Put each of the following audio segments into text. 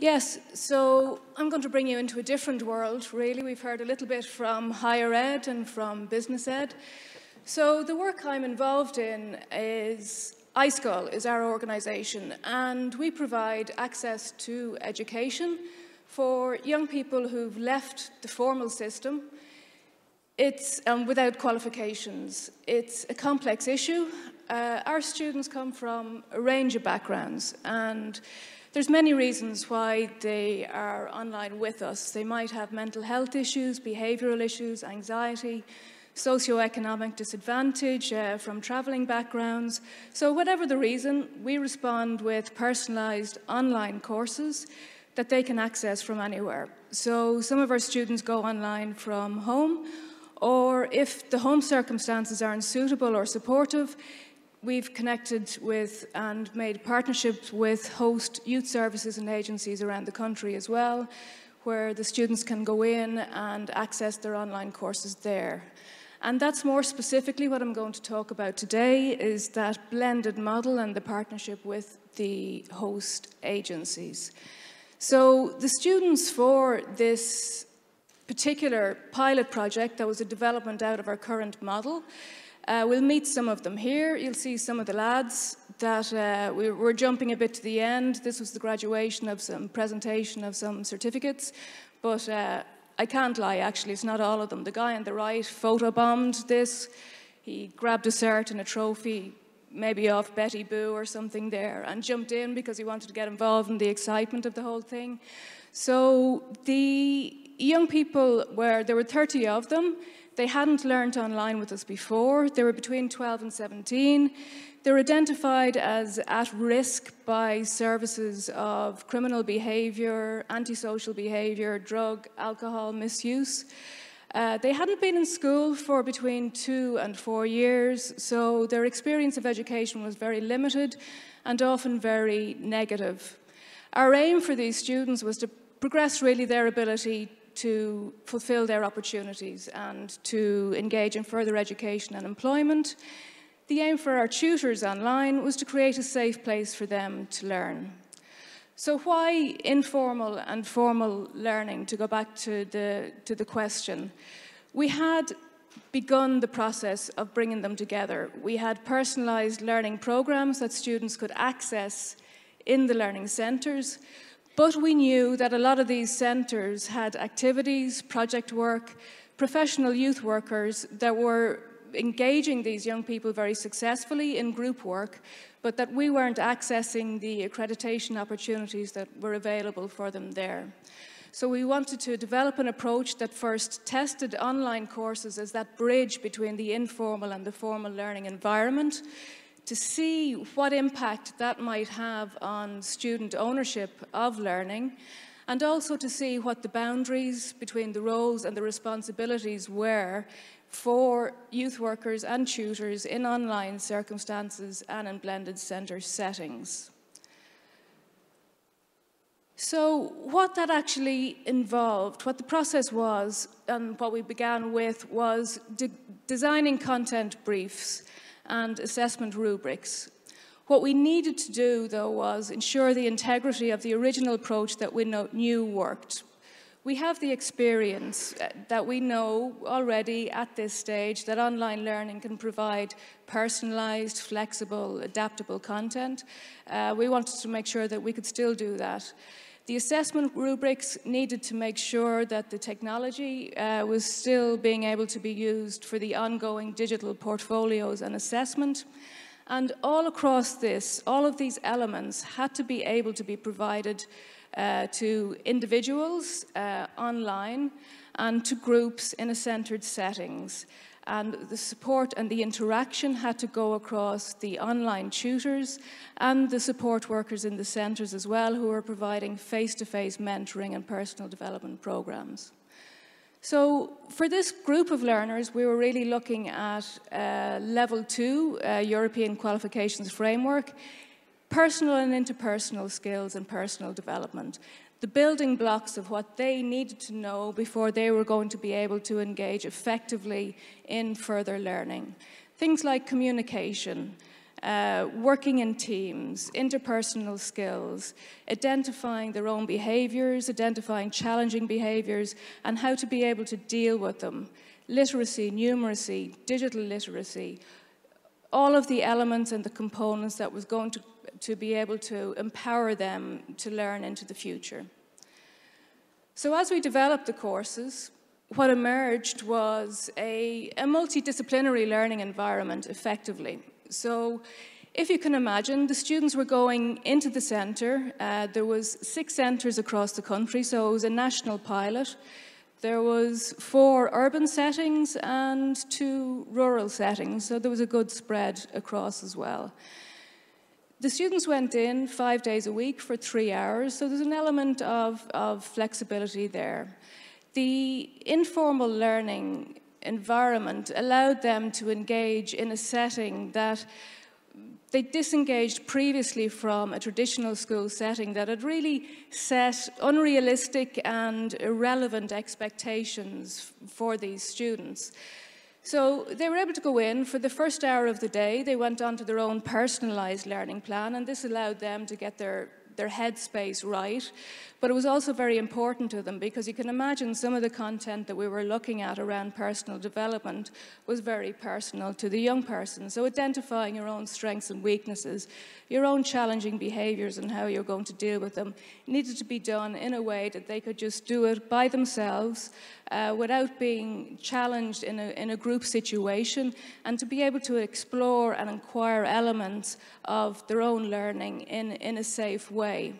Yes, so I'm going to bring you into a different world, really. We've heard a little bit from higher ed and from business ed. So the work I'm involved in is iScoil is our organisation and we provide access to education for young people who've left the formal system it's um, without qualifications. It's a complex issue. Uh, our students come from a range of backgrounds and there's many reasons why they are online with us. They might have mental health issues, behavioural issues, anxiety, socioeconomic disadvantage uh, from travelling backgrounds. So whatever the reason, we respond with personalised online courses that they can access from anywhere. So some of our students go online from home, or if the home circumstances aren't suitable or supportive, We've connected with and made partnerships with host youth services and agencies around the country as well, where the students can go in and access their online courses there. And that's more specifically what I'm going to talk about today is that blended model and the partnership with the host agencies. So the students for this particular pilot project that was a development out of our current model uh, we'll meet some of them here. You'll see some of the lads that uh, we are jumping a bit to the end. This was the graduation of some presentation of some certificates, but uh, I can't lie, actually, it's not all of them. The guy on the right photobombed this. He grabbed a cert and a trophy, maybe off Betty Boo or something there, and jumped in because he wanted to get involved in the excitement of the whole thing. So the young people were, there were 30 of them, they hadn't learned online with us before. They were between 12 and 17. They were identified as at risk by services of criminal behaviour, antisocial behaviour, drug, alcohol misuse. Uh, they hadn't been in school for between two and four years, so their experience of education was very limited and often very negative. Our aim for these students was to progress really their ability to fulfill their opportunities and to engage in further education and employment. The aim for our tutors online was to create a safe place for them to learn. So why informal and formal learning, to go back to the, to the question? We had begun the process of bringing them together. We had personalised learning programs that students could access in the learning centres. But we knew that a lot of these centres had activities, project work, professional youth workers that were engaging these young people very successfully in group work, but that we weren't accessing the accreditation opportunities that were available for them there. So we wanted to develop an approach that first tested online courses as that bridge between the informal and the formal learning environment, to see what impact that might have on student ownership of learning and also to see what the boundaries between the roles and the responsibilities were for youth workers and tutors in online circumstances and in blended centre settings. So what that actually involved, what the process was and what we began with was de designing content briefs and assessment rubrics. What we needed to do, though, was ensure the integrity of the original approach that we knew worked. We have the experience uh, that we know already at this stage that online learning can provide personalised, flexible, adaptable content. Uh, we wanted to make sure that we could still do that. The assessment rubrics needed to make sure that the technology uh, was still being able to be used for the ongoing digital portfolios and assessment. And all across this, all of these elements had to be able to be provided uh, to individuals uh, online and to groups in a centered settings and the support and the interaction had to go across the online tutors and the support workers in the centres as well who are providing face-to-face -face mentoring and personal development programs. So for this group of learners, we were really looking at uh, level two uh, European qualifications framework, personal and interpersonal skills and personal development the building blocks of what they needed to know before they were going to be able to engage effectively in further learning. Things like communication, uh, working in teams, interpersonal skills, identifying their own behaviours, identifying challenging behaviours, and how to be able to deal with them. Literacy, numeracy, digital literacy, all of the elements and the components that was going to, to be able to empower them to learn into the future. So as we developed the courses, what emerged was a, a multidisciplinary learning environment, effectively. So if you can imagine, the students were going into the centre. Uh, there was six centres across the country, so it was a national pilot. There was four urban settings and two rural settings, so there was a good spread across as well. The students went in five days a week for three hours, so there's an element of, of flexibility there. The informal learning environment allowed them to engage in a setting that they disengaged previously from a traditional school setting that had really set unrealistic and irrelevant expectations for these students. So they were able to go in for the first hour of the day. They went on to their own personalized learning plan, and this allowed them to get their their headspace right. But it was also very important to them because you can imagine some of the content that we were looking at around personal development was very personal to the young person. So identifying your own strengths and weaknesses, your own challenging behaviors and how you're going to deal with them needed to be done in a way that they could just do it by themselves uh, without being challenged in a, in a group situation and to be able to explore and acquire elements of their own learning in, in a safe way.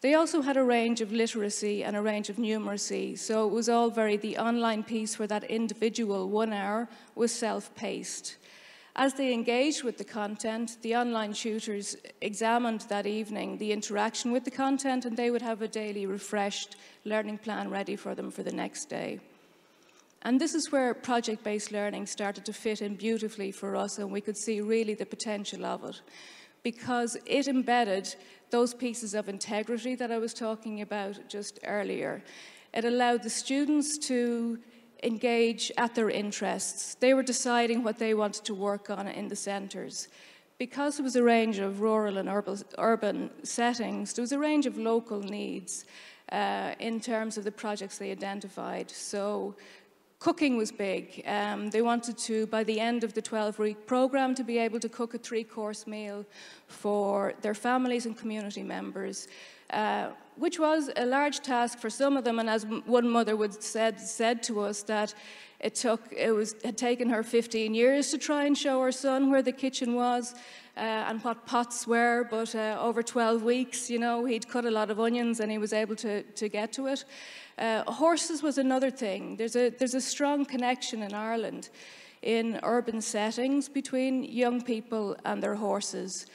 They also had a range of literacy and a range of numeracy, so it was all very, the online piece where that individual one hour was self-paced. As they engaged with the content, the online tutors examined that evening the interaction with the content and they would have a daily refreshed learning plan ready for them for the next day. And this is where project-based learning started to fit in beautifully for us and we could see really the potential of it because it embedded those pieces of integrity that I was talking about just earlier. It allowed the students to engage at their interests. They were deciding what they wanted to work on in the centres. Because there was a range of rural and urban settings, there was a range of local needs uh, in terms of the projects they identified. So Cooking was big. Um, they wanted to, by the end of the 12-week program, to be able to cook a three-course meal for their families and community members, uh, which was a large task for some of them. And as one mother would said, said to us that it took, it was, had taken her 15 years to try and show her son where the kitchen was uh, and what pots were, but uh, over 12 weeks, you know, he'd cut a lot of onions and he was able to, to get to it. Uh, horses was another thing. There's a, there's a strong connection in Ireland in urban settings between young people and their horses.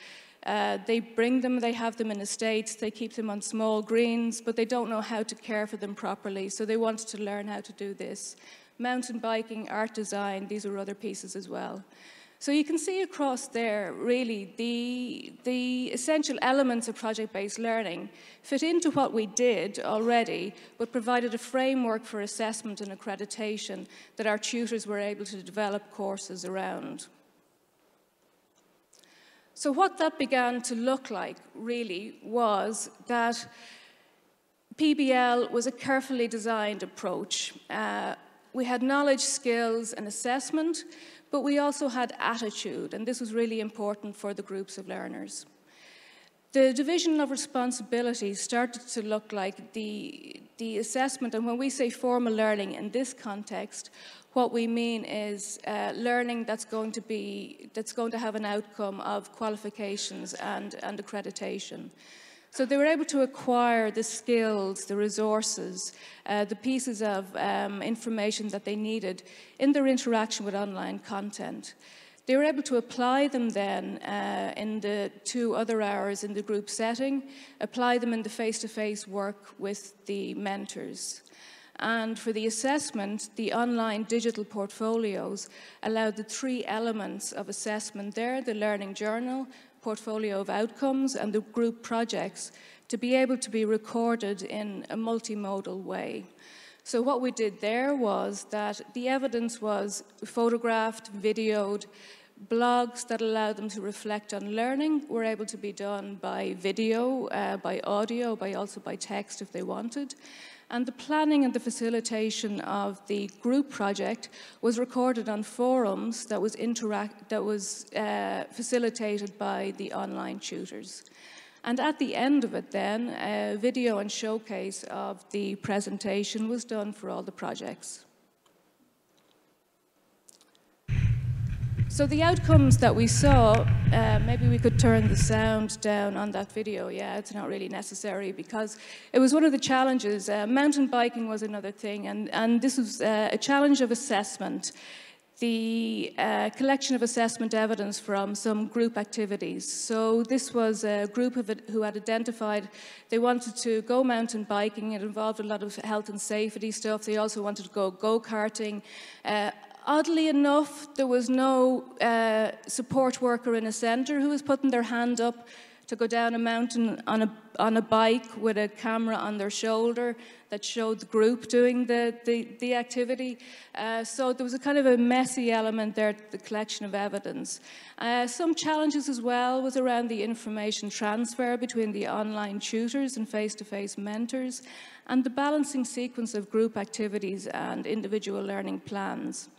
Uh, they bring them, they have them in estates, they keep them on small greens, but they don't know how to care for them properly, so they wanted to learn how to do this. Mountain biking, art design, these are other pieces as well. So you can see across there, really, the, the essential elements of project-based learning fit into what we did already, but provided a framework for assessment and accreditation that our tutors were able to develop courses around. So what that began to look like, really, was that PBL was a carefully designed approach. Uh, we had knowledge, skills, and assessment, but we also had attitude, and this was really important for the groups of learners. The division of responsibilities started to look like the, the assessment, and when we say formal learning in this context, what we mean is uh, learning that's going to be, that's going to have an outcome of qualifications and, and accreditation. So they were able to acquire the skills, the resources, uh, the pieces of um, information that they needed in their interaction with online content. They were able to apply them then uh, in the two other hours in the group setting, apply them in the face-to-face -face work with the mentors. And for the assessment, the online digital portfolios allowed the three elements of assessment there, the learning journal, portfolio of outcomes and the group projects to be able to be recorded in a multimodal way. So what we did there was that the evidence was photographed, videoed, blogs that allow them to reflect on learning were able to be done by video, uh, by audio, by also by text if they wanted. And the planning and the facilitation of the group project was recorded on forums that was, interact, that was uh, facilitated by the online tutors. And at the end of it then, a video and showcase of the presentation was done for all the projects. So the outcomes that we saw, uh, maybe we could turn the sound down on that video. Yeah, it's not really necessary because it was one of the challenges. Uh, mountain biking was another thing, and, and this was uh, a challenge of assessment. The uh, collection of assessment evidence from some group activities. So this was a group of it who had identified they wanted to go mountain biking. It involved a lot of health and safety stuff. They also wanted to go go-karting. Oddly enough, there was no uh, support worker in a centre who was putting their hand up to go down a mountain on a, on a bike with a camera on their shoulder that showed the group doing the, the, the activity. Uh, so there was a kind of a messy element there, the collection of evidence. Uh, some challenges as well was around the information transfer between the online tutors and face-to-face -face mentors and the balancing sequence of group activities and individual learning plans.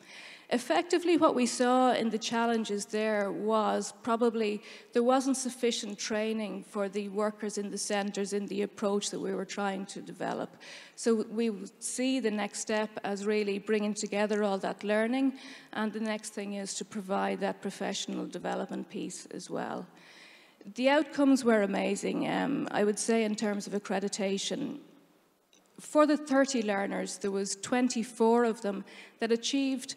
Effectively, what we saw in the challenges there was probably there wasn't sufficient training for the workers in the centres in the approach that we were trying to develop. So we see the next step as really bringing together all that learning, and the next thing is to provide that professional development piece as well. The outcomes were amazing, um, I would say, in terms of accreditation. For the 30 learners, there was 24 of them that achieved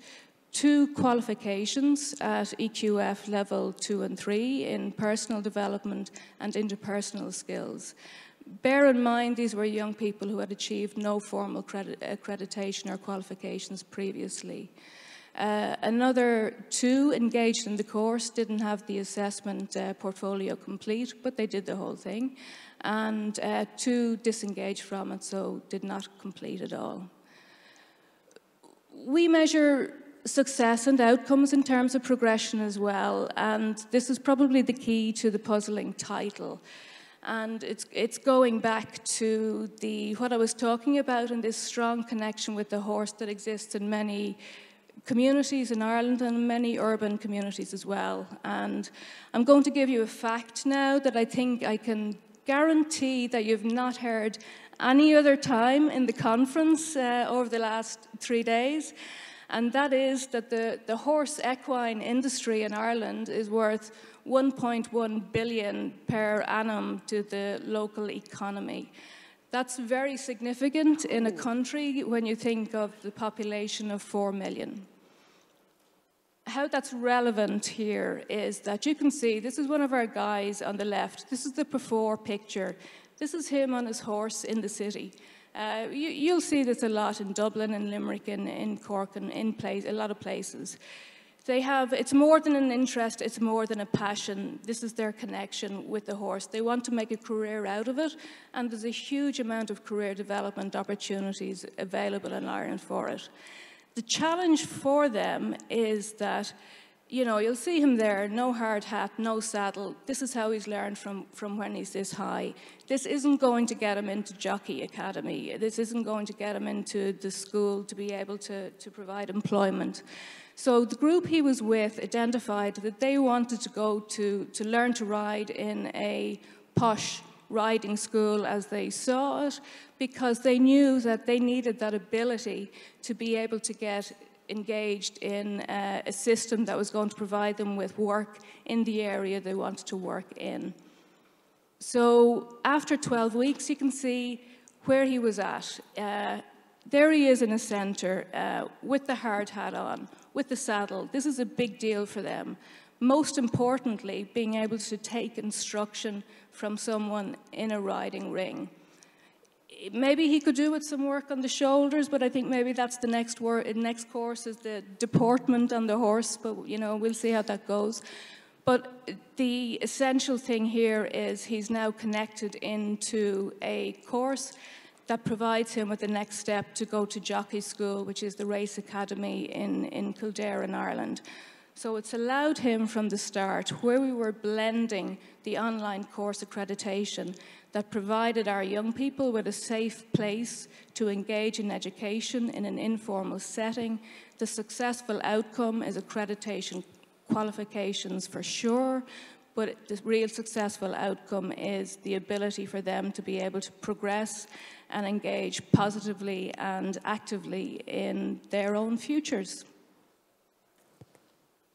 two qualifications at EQF level two and three in personal development and interpersonal skills. Bear in mind these were young people who had achieved no formal accreditation or qualifications previously. Uh, another two engaged in the course didn't have the assessment uh, portfolio complete, but they did the whole thing. And uh, two disengaged from it, so did not complete at all. We measure success and outcomes in terms of progression as well. And this is probably the key to the puzzling title. And it's, it's going back to the, what I was talking about and this strong connection with the horse that exists in many communities in Ireland and many urban communities as well. And I'm going to give you a fact now that I think I can guarantee that you've not heard any other time in the conference uh, over the last three days and that is that the, the horse equine industry in Ireland is worth 1.1 billion per annum to the local economy. That's very significant in a country when you think of the population of 4 million. How that's relevant here is that you can see this is one of our guys on the left. This is the before picture. This is him on his horse in the city. Uh, you, will see this a lot in Dublin and Limerick and in Cork and in place, a lot of places. They have, it's more than an interest, it's more than a passion. This is their connection with the horse. They want to make a career out of it, and there's a huge amount of career development opportunities available in Ireland for it. The challenge for them is that you know, you'll see him there, no hard hat, no saddle. This is how he's learned from, from when he's this high. This isn't going to get him into Jockey Academy. This isn't going to get him into the school to be able to, to provide employment. So the group he was with identified that they wanted to go to, to learn to ride in a posh riding school as they saw it because they knew that they needed that ability to be able to get engaged in uh, a system that was going to provide them with work in the area they wanted to work in. So after 12 weeks, you can see where he was at. Uh, there he is in a centre uh, with the hard hat on, with the saddle. This is a big deal for them. Most importantly, being able to take instruction from someone in a riding ring maybe he could do with some work on the shoulders, but I think maybe that's the next next course is the deportment on the horse, but you know, we'll see how that goes. But the essential thing here is he's now connected into a course that provides him with the next step to go to jockey school, which is the race academy in, in Kildare in Ireland. So it's allowed him from the start, where we were blending the online course accreditation that provided our young people with a safe place to engage in education in an informal setting. The successful outcome is accreditation qualifications for sure, but the real successful outcome is the ability for them to be able to progress and engage positively and actively in their own futures.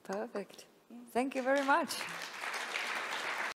Perfect. Thank you very much.